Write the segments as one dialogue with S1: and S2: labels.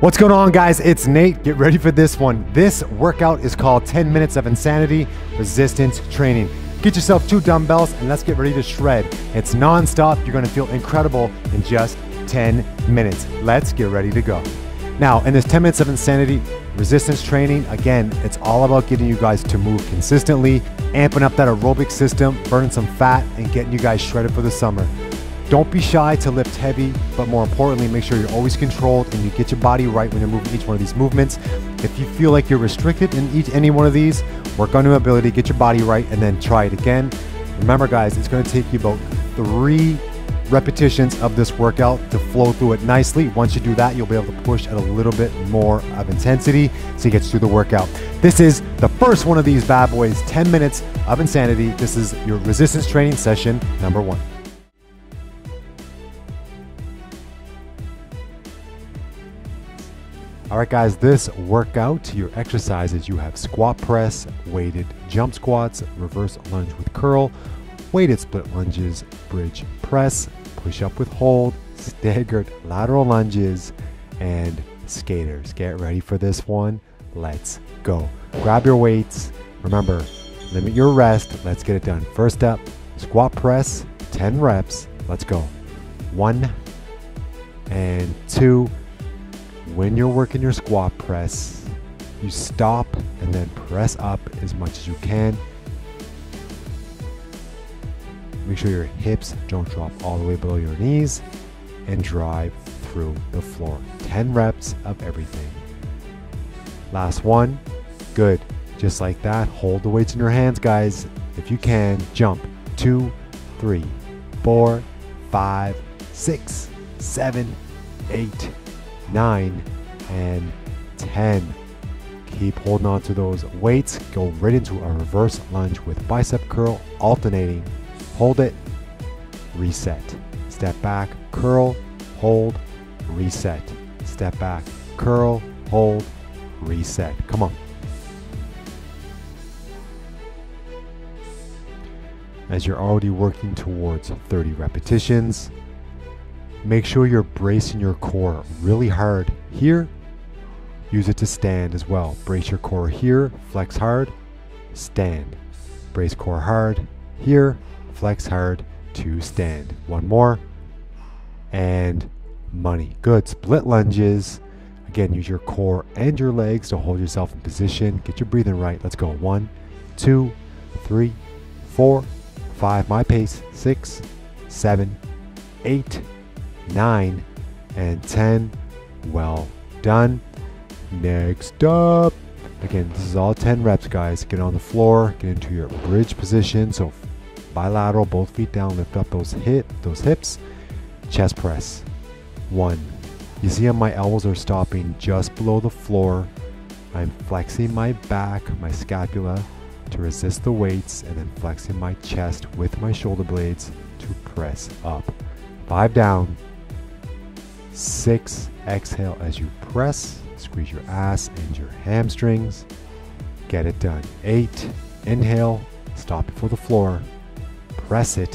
S1: What's going on, guys? It's Nate. Get ready for this one. This workout is called 10 Minutes of Insanity Resistance Training. Get yourself two dumbbells and let's get ready to shred. It's non-stop. You're gonna feel incredible in just 10 minutes. Let's get ready to go. Now, in this 10 minutes of insanity resistance training, again, it's all about getting you guys to move consistently, amping up that aerobic system, burning some fat, and getting you guys shredded for the summer. Don't be shy to lift heavy, but more importantly, make sure you're always controlled and you get your body right when you're moving each one of these movements. If you feel like you're restricted in each any one of these, work on your ability, get your body right, and then try it again. Remember, guys, it's going to take you about three repetitions of this workout to flow through it nicely. Once you do that, you'll be able to push at a little bit more of intensity so you get through the workout. This is the first one of these bad boys, 10 minutes of insanity. This is your resistance training session number one. All right, guys, this workout, your exercises, you have squat press, weighted jump squats, reverse lunge with curl, weighted split lunges, bridge press, push up with hold, staggered lateral lunges, and skaters. Get ready for this one. Let's go. Grab your weights. Remember, limit your rest. Let's get it done. First up, squat press, 10 reps. Let's go. One and two when you're working your squat press, you stop and then press up as much as you can. Make sure your hips don't drop all the way below your knees and drive through the floor. 10 reps of everything. Last one. Good. Just like that. Hold the weights in your hands, guys. If you can, jump. Two, three, four, five, six, seven, eight, 9, and 10. Keep holding on to those weights. Go right into a reverse lunge with bicep curl, alternating. Hold it, reset. Step back, curl, hold, reset. Step back, curl, hold, reset. Come on. As you're already working towards 30 repetitions, Make sure you're bracing your core really hard here. Use it to stand as well. Brace your core here, flex hard, stand. Brace core hard here, flex hard to stand. One more. And money. Good. Split lunges. Again, use your core and your legs to hold yourself in position. Get your breathing right. Let's go. One, two, three, four, five. My pace. Six, seven, eight, 9, and 10. Well done. Next up. Again, this is all 10 reps, guys. Get on the floor, get into your bridge position. So bilateral, both feet down, lift up those hip, those hips. Chest press. One. You see how my elbows are stopping just below the floor. I'm flexing my back, my scapula to resist the weights, and then flexing my chest with my shoulder blades to press up. Five down, Six, exhale as you press. Squeeze your ass and your hamstrings. Get it done. Eight, inhale, stop before the floor. Press it.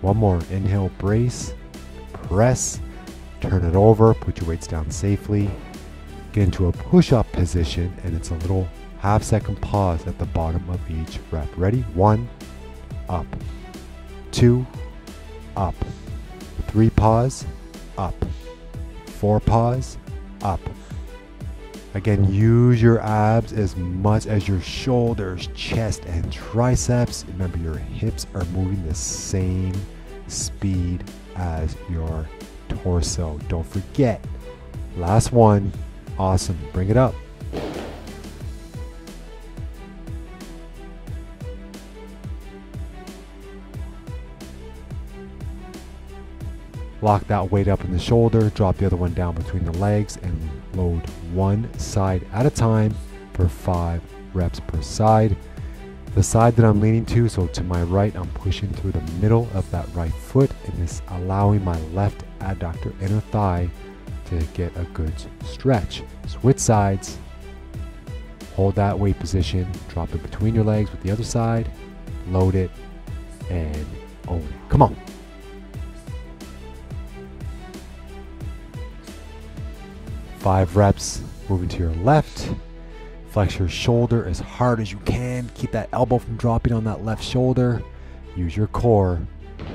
S1: One more. Inhale, brace, press, turn it over, put your weights down safely. Get into a push up position, and it's a little half second pause at the bottom of each rep. Ready? One, up. Two, up. Three, pause, four pause up. Again, use your abs as much as your shoulders, chest, and triceps. Remember, your hips are moving the same speed as your torso. Don't forget. Last one. Awesome. Bring it up. Lock that weight up in the shoulder, drop the other one down between the legs, and load one side at a time for five reps per side. The side that I'm leaning to, so to my right, I'm pushing through the middle of that right foot and is allowing my left adductor inner thigh to get a good stretch. Switch sides, hold that weight position, drop it between your legs with the other side, load it, and own it. Come on. Five reps, moving to your left. Flex your shoulder as hard as you can. Keep that elbow from dropping on that left shoulder. Use your core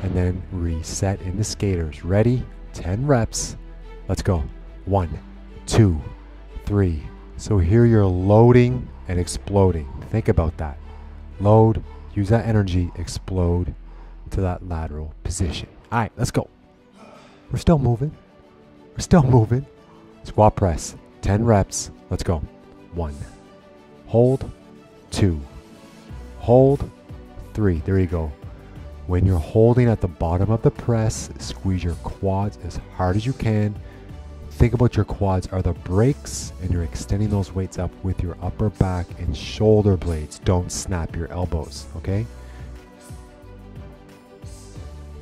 S1: and then reset in the skaters. Ready? 10 reps. Let's go. One, two, three. So here you're loading and exploding. Think about that. Load, use that energy, explode to that lateral position. All right, let's go. We're still moving. We're still moving. Squat press, 10 reps. Let's go. One, hold, two, hold, three. There you go. When you're holding at the bottom of the press, squeeze your quads as hard as you can. Think about your quads are the brakes, and you're extending those weights up with your upper back and shoulder blades. Don't snap your elbows, okay?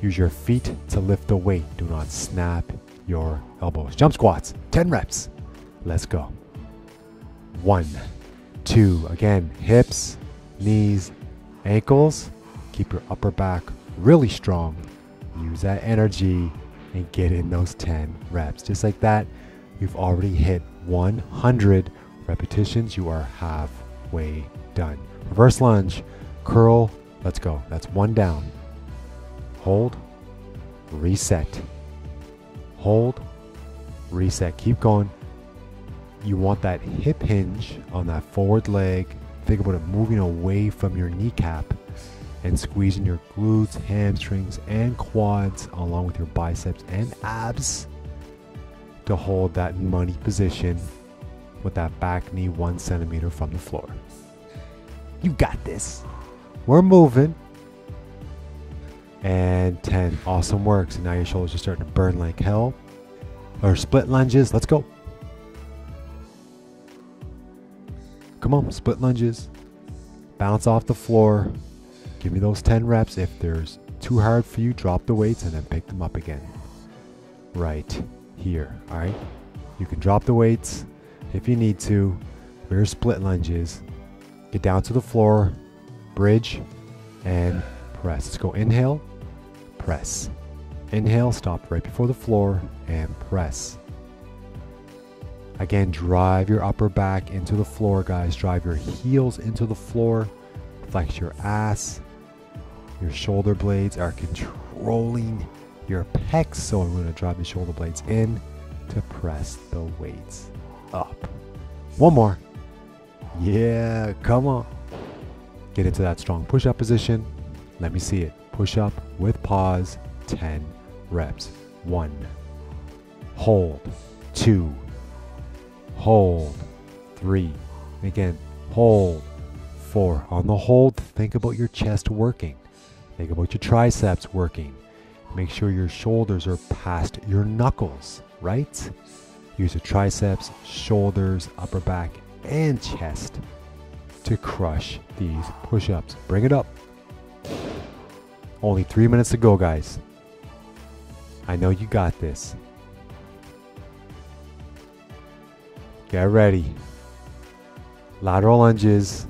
S1: Use your feet to lift the weight. Do not snap your elbows. Jump squats, 10 reps. Let's go. One, two, again, hips, knees, ankles. Keep your upper back really strong. Use that energy and get in those 10 reps. Just like that, you've already hit 100 repetitions. You are halfway done. Reverse lunge, curl, let's go. That's one down. Hold, reset. Hold, reset. Keep going. You want that hip hinge on that forward leg. Think about it moving away from your kneecap and squeezing your glutes, hamstrings, and quads along with your biceps and abs to hold that money position with that back knee one centimeter from the floor. You got this. We're moving. And 10. Awesome work. So now your shoulders are starting to burn like hell. Or split lunges. Let's go. Come on, split lunges. Bounce off the floor. Give me those 10 reps. If there's too hard for you, drop the weights and then pick them up again. Right here. All right. You can drop the weights if you need to. Rear split lunges. Get down to the floor, bridge, and press. Let's go inhale, press. Inhale, stop right before the floor, and press. Again, drive your upper back into the floor, guys. Drive your heels into the floor. Flex your ass. Your shoulder blades are controlling your pecs. So I'm going to drive the shoulder blades in to press the weights up. One more. Yeah, come on. Get into that strong push up position. Let me see it. Push up with pause, 10 reps. One, hold, two, hold, three. Again, hold, four. On the hold, think about your chest working. Think about your triceps working. Make sure your shoulders are past your knuckles, right? Use your triceps, shoulders, upper back, and chest to crush these push ups. Bring it up. Only three minutes to go, guys. I know you got this. Get ready. Lateral lunges.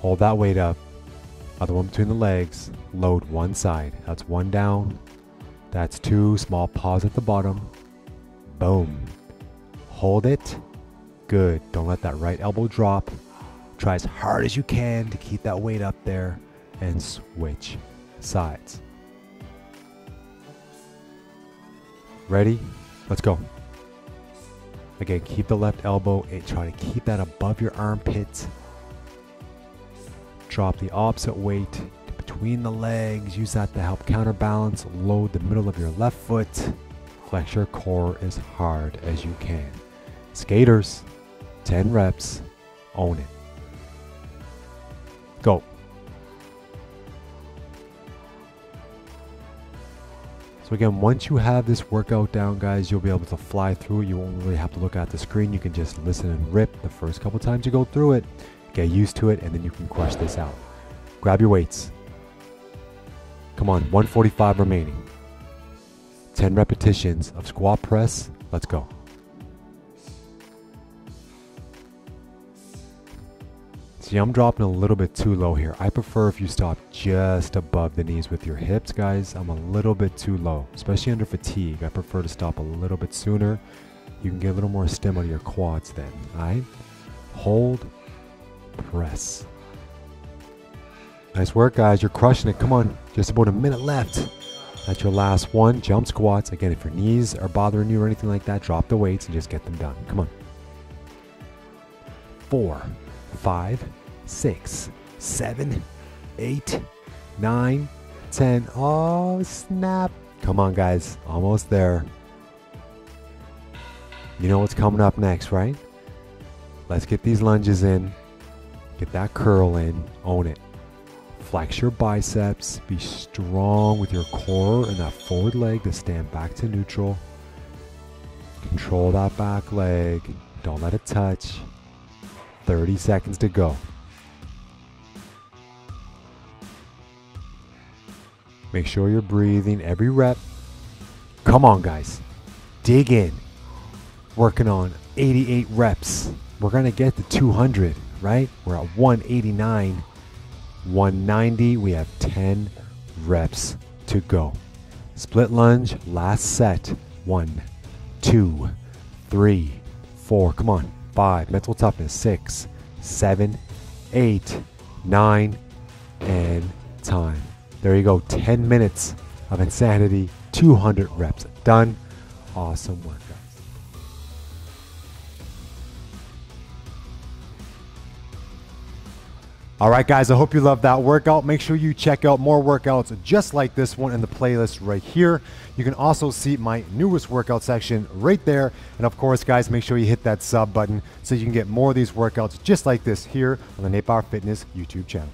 S1: Hold that weight up. Other one between the legs. Load one side. That's one down. That's two. Small pause at the bottom. Boom. Hold it. Good. Don't let that right elbow drop. Try as hard as you can to keep that weight up there and switch sides. Ready? Let's go. Again, keep the left elbow and try to keep that above your armpits. Drop the opposite weight between the legs. Use that to help counterbalance. Load the middle of your left foot. Flex your core as hard as you can. Skaters, 10 reps, own it. Go. So again, once you have this workout down, guys, you'll be able to fly through it. You won't really have to look at the screen. You can just listen and rip the first couple times you go through it. Get used to it, and then you can crush this out. Grab your weights. Come on, 145 remaining. 10 repetitions of squat press. Let's go. See, I'm dropping a little bit too low here. I prefer if you stop just above the knees with your hips, guys. I'm a little bit too low, especially under fatigue. I prefer to stop a little bit sooner. You can get a little more stem out of your quads then. Alright? Hold, press. Nice work, guys. You're crushing it. Come on. Just about a minute left. That's your last one. Jump squats. Again, if your knees are bothering you or anything like that, drop the weights and just get them done. Come on. Four, five, six, seven, eight, nine, ten. Oh, snap. Come on, guys. Almost there. You know what's coming up next, right? Let's get these lunges in. Get that curl in. Own it. Flex your biceps. Be strong with your core and that forward leg to stand back to neutral. Control that back leg. Don't let it touch. 30 seconds to go. Make sure you're breathing every rep. Come on, guys. Dig in. Working on 88 reps. We're going to get to 200, right? We're at 189. 190. We have 10 reps to go. Split lunge, last set. One, two, three, four. Come on. Five. Mental toughness. Six, seven, eight, nine, and time. There you go. 10 minutes of insanity. 200 reps. Done. Awesome work. All right, guys, I hope you love that workout. Make sure you check out more workouts just like this one in the playlist right here. You can also see my newest workout section right there. And of course, guys, make sure you hit that sub button so you can get more of these workouts just like this here on the Bower Fitness YouTube channel.